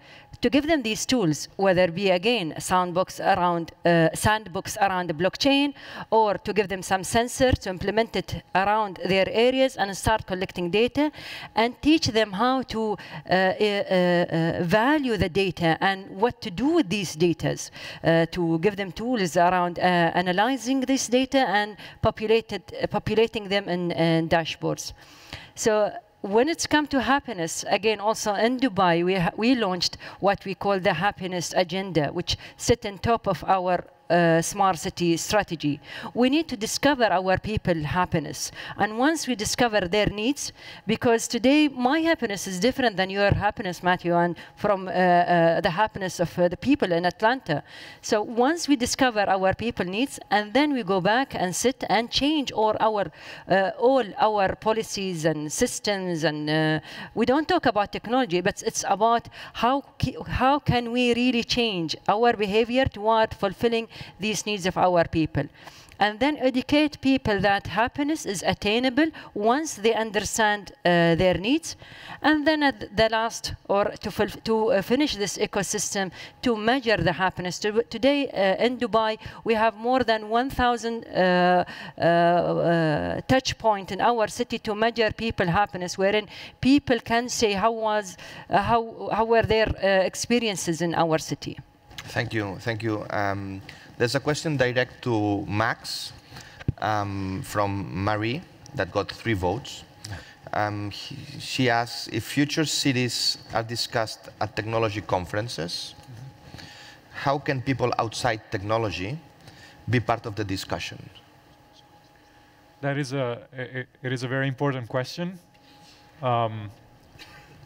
to give them these tools, whether be again sandbox around uh, sandbox around the blockchain, or to give them some sensor to implement it around their areas and start collecting data, and teach them how to uh, uh, uh value the data and what to do with these data, uh, to give them tools around uh, analyzing this data and populated, populating them in, in dashboards. So when it's come to happiness, again, also in Dubai, we, we launched what we call the happiness agenda, which sit on top of our uh, smart city strategy. We need to discover our people happiness. And once we discover their needs, because today my happiness is different than your happiness, Matthew, and from uh, uh, the happiness of uh, the people in Atlanta. So once we discover our people needs, and then we go back and sit and change all our, uh, all our policies and systems, and we don't talk about technology, but it's about how, how can we really change our behavior toward fulfilling these needs of our people and then educate people that happiness is attainable once they understand uh, their needs. And then at the last, or to, to uh, finish this ecosystem, to measure the happiness. To today uh, in Dubai, we have more than 1,000 uh, uh, uh, touch point in our city to measure people happiness, wherein people can say how was, how, how were their experiences in our city. Thank you, thank you. Um, there's a question direct to Max um, from Marie that got three votes. Um, he, she asks if future cities are discussed at technology conferences, how can people outside technology be part of the discussion? That is a, it, it is a very important question. Um,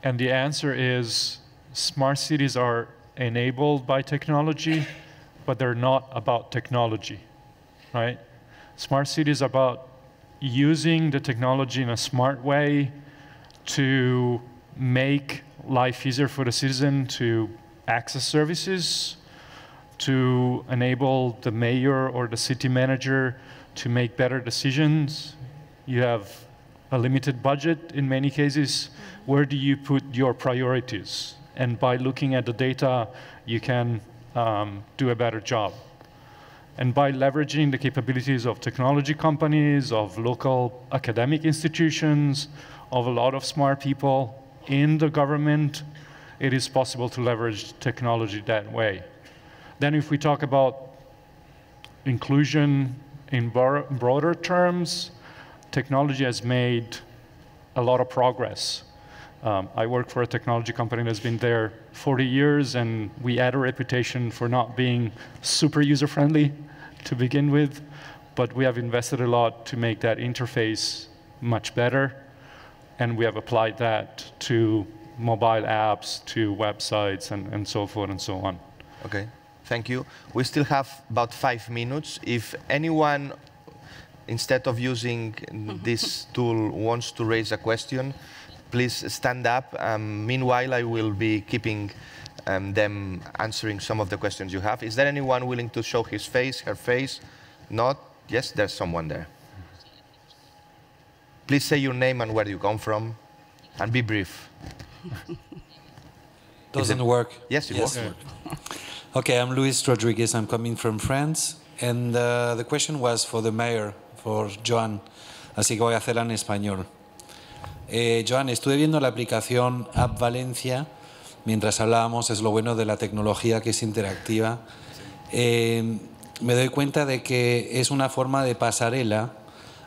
and the answer is smart cities are enabled by technology but they're not about technology, right? Smart cities about using the technology in a smart way to make life easier for the citizen to access services, to enable the mayor or the city manager to make better decisions. You have a limited budget in many cases. Where do you put your priorities? And by looking at the data, you can um, do a better job. And by leveraging the capabilities of technology companies, of local academic institutions, of a lot of smart people in the government, it is possible to leverage technology that way. Then if we talk about inclusion in broader terms, technology has made a lot of progress. Um, I work for a technology company that's been there 40 years, and we had a reputation for not being super user-friendly to begin with, but we have invested a lot to make that interface much better, and we have applied that to mobile apps, to websites, and, and so forth and so on. Okay, thank you. We still have about five minutes. If anyone, instead of using this tool, wants to raise a question, please stand up. Um, meanwhile, I will be keeping um, them answering some of the questions you have. Is there anyone willing to show his face, her face? Not? Yes, there's someone there. Please say your name and where you come from, and be brief. Doesn't work. Yes, it yes. works. Okay, I'm Luis Rodriguez. I'm coming from France. And uh, the question was for the mayor, for Joan. Así que voy a hacerla en español. Eh, Joan, estuve viendo la aplicación App Valencia mientras hablábamos, es lo bueno de la tecnología que es interactiva. Eh, me doy cuenta de que es una forma de pasarela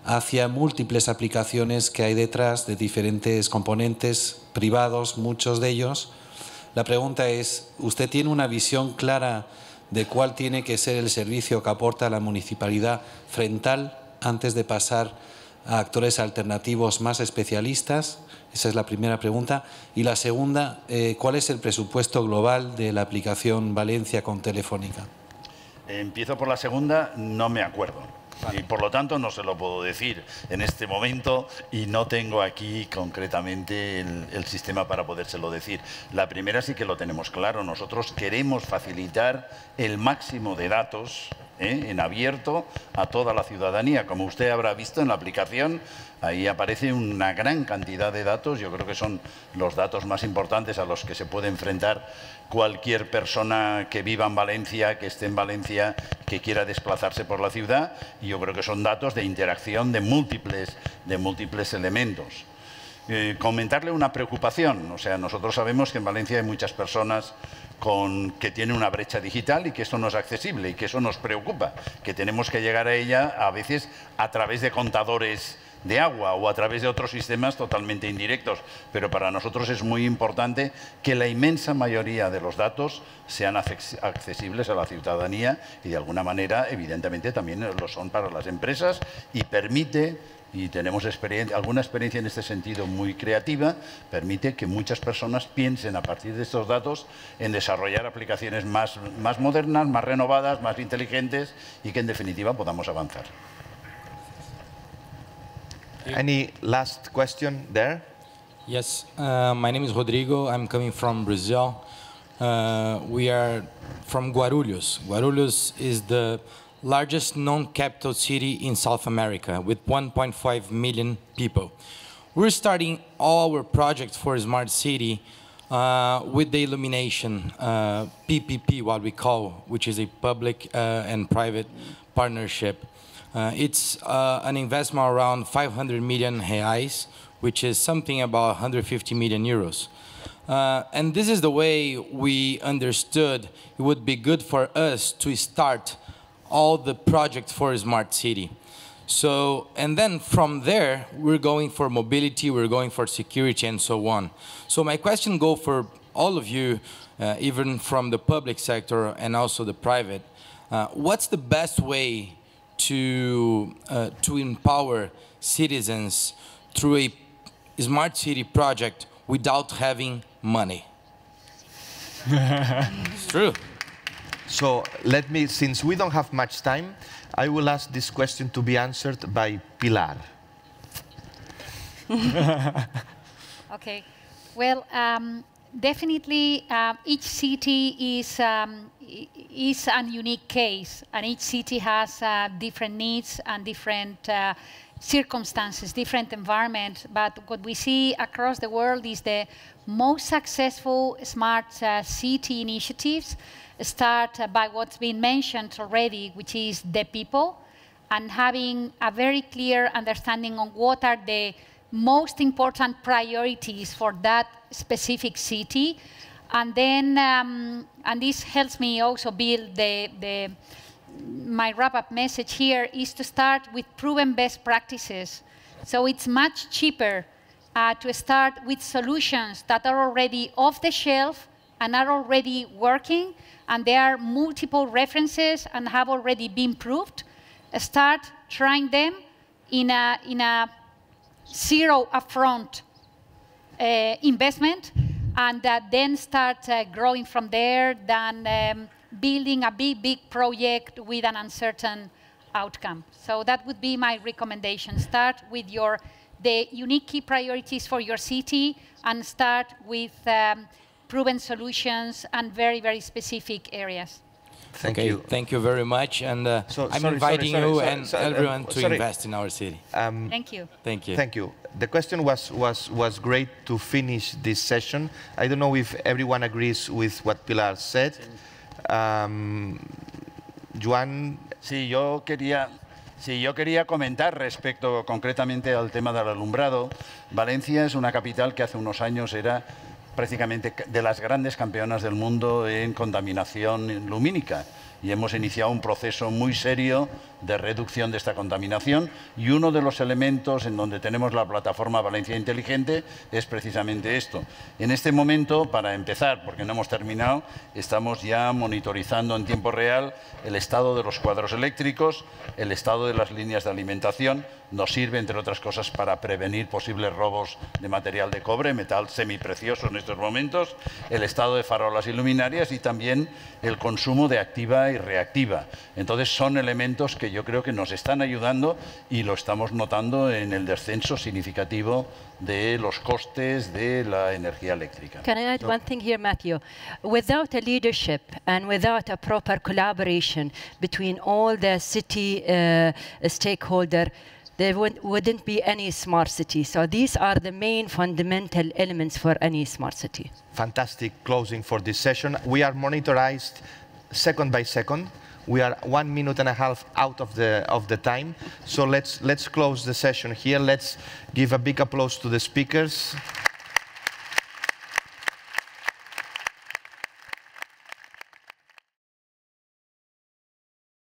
hacia múltiples aplicaciones que hay detrás de diferentes componentes privados, muchos de ellos. La pregunta es, ¿usted tiene una visión clara de cuál tiene que ser el servicio que aporta la municipalidad frontal antes de pasar a actores alternativos más especialistas? Esa es la primera pregunta. Y la segunda, eh, ¿cuál es el presupuesto global de la aplicación Valencia con Telefónica? Empiezo por la segunda, no me acuerdo. Y por lo tanto no se lo puedo decir en este momento y no tengo aquí concretamente el, el, sistema para podérselo decir. La primera sí que lo tenemos claro. Nosotros queremos facilitar el máximo de datos ¿eh? en abierto a toda la ciudadanía. Como usted habrá visto en la aplicación, ahí aparece una gran cantidad de datos. Yo creo que son los datos más importantes a los que se puede enfrentar cualquier persona que viva en Valencia, que esté en Valencia, que quiera desplazarse por la ciudad. Y yo creo que son datos de interacción de múltiples, de múltiples elementos. Eh, comentarle una preocupación. O sea, nosotros sabemos que en Valencia hay muchas personas con, que tienen una brecha digital y que esto no es accesible y que eso nos preocupa, que tenemos que llegar a ella a veces a través de contadores de agua o a través de otros sistemas totalmente indirectos. Pero para nosotros es muy importante que la inmensa mayoría de los datos sean accesibles a la ciudadanía y de alguna manera, evidentemente, también lo son para las empresas y permite y tenemos experiencia, alguna experiencia en este sentido muy creativa, permite que muchas personas piensen a partir de estos datos en desarrollar aplicaciones más, más modernas, más renovadas, más inteligentes y que en definitiva podamos avanzar. Any last question there? Yes, uh, my name is Rodrigo. I'm coming from Brazil. Uh, we are from Guarulhos. Guarulhos is the largest non-capital city in South America with 1.5 million people. We're starting all our projects for smart city uh, with the illumination, uh, PPP, what we call, which is a public uh, and private partnership. Uh, it's uh, an investment around 500 million reais, which is something about 150 million euros. Uh, and this is the way we understood it would be good for us to start all the projects for a smart city. So, and then from there, we're going for mobility, we're going for security, and so on. So my question go for all of you, uh, even from the public sector and also the private. Uh, what's the best way to, uh, to empower citizens through a smart city project without having money? it's true. So let me, since we don't have much time, I will ask this question to be answered by Pilar. okay. Well, um, definitely uh, each city is, um, is a unique case, and each city has uh, different needs and different uh, circumstances, different environment. But what we see across the world is the most successful smart uh, city initiatives start by what's been mentioned already, which is the people, and having a very clear understanding on what are the most important priorities for that specific city. And then, um, and this helps me also build the, the my wrap-up message here is to start with proven best practices. So it's much cheaper uh, to start with solutions that are already off the shelf and are already working and there are multiple references and have already been proved, start trying them in a, in a zero upfront uh, investment and uh, then start uh, growing from there than um, building a big, big project with an uncertain outcome. So that would be my recommendation. Start with your, the unique key priorities for your city and start with um, proven solutions and very, very specific areas. Thank okay, you. Thank you very much, and uh, So- I'm sorry, inviting sorry, you sorry, and sorry, sorry, everyone um, to sorry. invest in our city. Thank you. Thank you. Thank you. The question was, was, was great to finish this session. I don't know if everyone agrees with what Pilar said. Um, Joan, Sí, yo quería, sí, yo quería comentar respecto concretamente al tema del alumbrado. Valencia es una capital que hace unos años era prácticamente de las grandes campeonas del mundo en contaminación lumínica y hemos iniciado un proceso muy serio de reducción de esta contaminación y uno de los elementos en donde tenemos la plataforma Valencia Inteligente es precisamente esto. En este momento, para empezar, porque no hemos terminado, estamos ya monitorizando en tiempo real el estado de los cuadros eléctricos, el estado de las líneas de alimentación, nos sirve, entre otras cosas, para prevenir posibles robos de material de cobre, metal semiprecioso en estos momentos, el estado de farolas y luminarias y también el consumo de activa y reactiva. Entonces, son elementos que yo creo que nos están ayudando y lo estamos notando en el descenso significativo de los costes de la energía eléctrica. Can I add one thing here, Matthew? Without a leadership and without a proper collaboration between all the city uh, there would, wouldn't be any smart city. So these are the main fundamental elements for any smart city. fantastic closing for this session. We are monitorized second by second. We are one minute and a half out of the of the time. So let's let's close the session here. Let's give a big applause to the speakers.